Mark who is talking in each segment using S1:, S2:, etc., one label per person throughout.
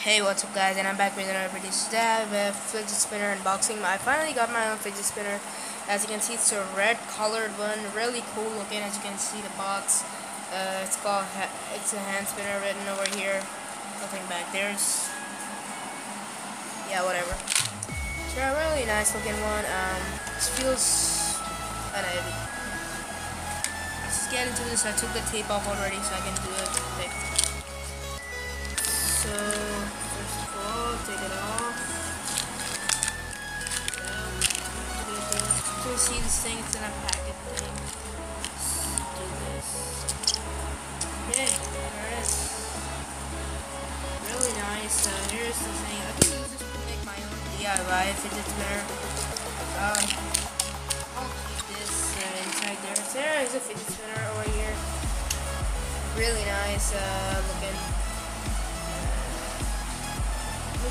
S1: Hey, what's up guys, and I'm back with another video. Today I have a fidget spinner unboxing. I finally got my own fidget spinner. As you can see, it's a red colored one, really cool looking. As you can see the box, uh, it's called, it's a hand spinner written over here. Nothing back there's, yeah, whatever. So a really nice looking one. Um, this feels kind of heavy. Let's get into this. I took the tape off already, so I can do it. Okay. So, take it off. You see this thing, it's in a packet thing. Let's do this. Okay, there it is. Really nice. Uh, here's the thing. I can use this to make my own DIY fidget spinner. Um, I'll keep this inside there. So there is a fidget spinner over here. Really nice uh,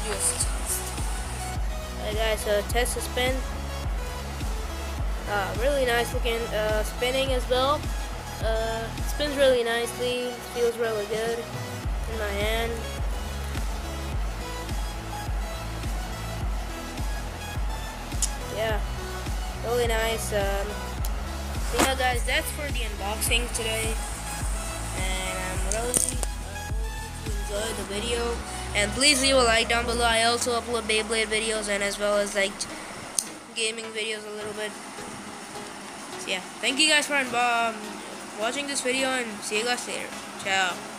S1: just Alright guys, so test the spin. Uh, really nice looking uh, spinning as well. Uh, spins really nicely, feels really good in my hand. Yeah, really nice. Um, so yeah guys, that's for the unboxing today. And I'm really hope you enjoyed the video. And please leave a like down below. I also upload Beyblade videos and as well as like gaming videos a little bit. So yeah, thank you guys for um, watching this video and see you guys later. Ciao.